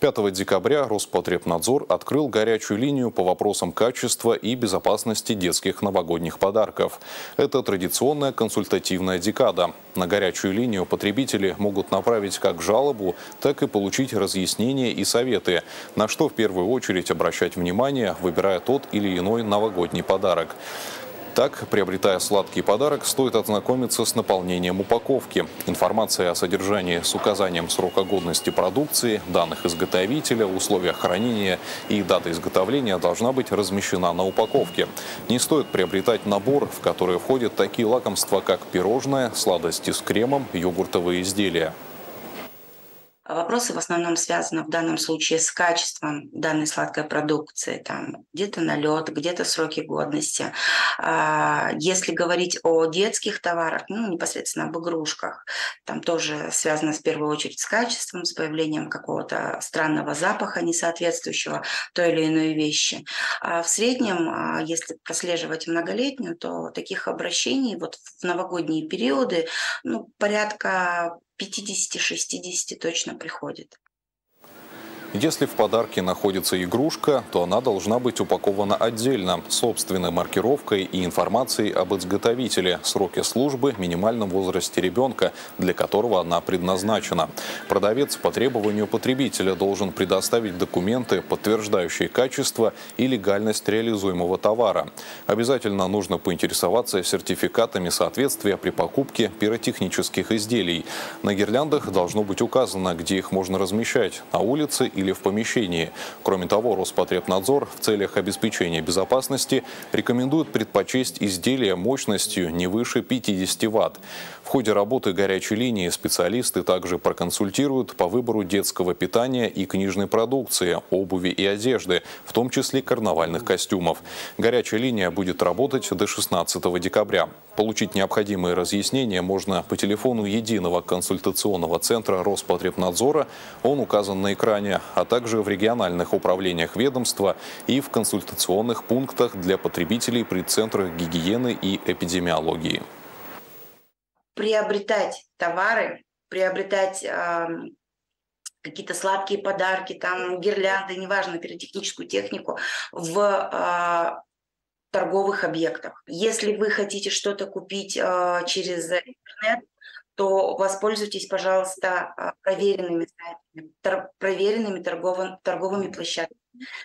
5 декабря Роспотребнадзор открыл горячую линию по вопросам качества и безопасности детских новогодних подарков. Это традиционная консультативная декада. На горячую линию потребители могут направить как жалобу, так и получить разъяснения и советы, на что в первую очередь обращать внимание, выбирая тот или иной новогодний подарок. Так, приобретая сладкий подарок, стоит ознакомиться с наполнением упаковки. Информация о содержании с указанием срока годности продукции, данных изготовителя, условиях хранения и даты изготовления должна быть размещена на упаковке. Не стоит приобретать набор, в который входят такие лакомства, как пирожное, сладости с кремом, йогуртовые изделия. Вопросы в основном связаны в данном случае с качеством данной сладкой продукции. Там где-то налет, где-то сроки годности. А, если говорить о детских товарах, ну, непосредственно об игрушках, там тоже связано в первую очередь с качеством, с появлением какого-то странного запаха, несоответствующего той или иной вещи. А в среднем, а, если прослеживать многолетнюю, то таких обращений вот в новогодние периоды ну, порядка 50-60 точно приходит. Если в подарке находится игрушка, то она должна быть упакована отдельно, собственной маркировкой и информацией об изготовителе, сроке службы, минимальном возрасте ребенка, для которого она предназначена. Продавец по требованию потребителя должен предоставить документы, подтверждающие качество и легальность реализуемого товара. Обязательно нужно поинтересоваться сертификатами соответствия при покупке пиротехнических изделий. На гирляндах должно быть указано, где их можно размещать – на улице или в помещении. Кроме того, Роспотребнадзор в целях обеспечения безопасности рекомендует предпочесть изделия мощностью не выше 50 Вт. В ходе работы горячей линии специалисты также проконсультируют по выбору детского питания и книжной продукции, обуви и одежды, в том числе карнавальных костюмов. Горячая линия будет работать до 16 декабря. Получить необходимые разъяснения можно по телефону единого консультационного центра Роспотребнадзора. Он указан на экране, а также в региональных управлениях ведомства и в консультационных пунктах для потребителей при центрах гигиены и эпидемиологии. Приобретать товары, приобретать э, какие-то сладкие подарки, там гирлянды, неважно, пиротехническую технику в э, торговых объектах. Если вы хотите что-то купить э, через интернет, то воспользуйтесь, пожалуйста, а, проверенными сайтами, тор- проверенными торговым, торговыми площадками.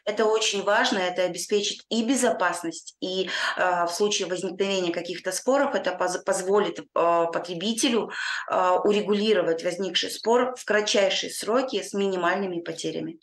Это очень важно, это обеспечит и безопасность, и э, в случае возникновения каких-то споров это поз- позволит э, потребителю э, урегулировать возникший спор в кратчайшие сроки с минимальными потерями.